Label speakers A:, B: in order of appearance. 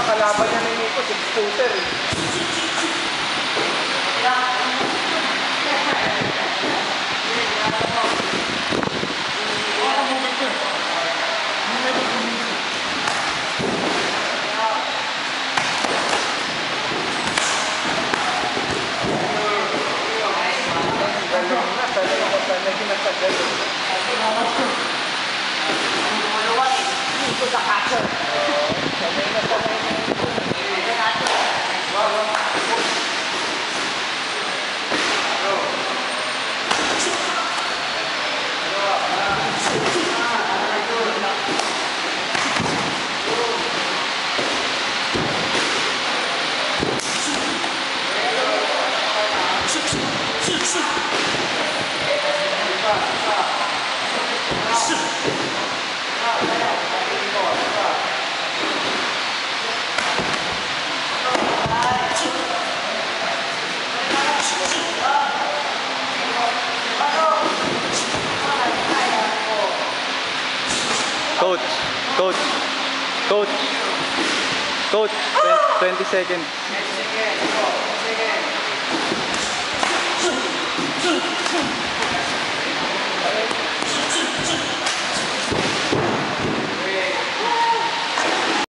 A: Sa kalaban niya ni Nico, six footer eh. Galing na, talaga ko ginatagal. Sanay
B: Coach, coach, coach, coach, 20, 20 seconds. Second, second.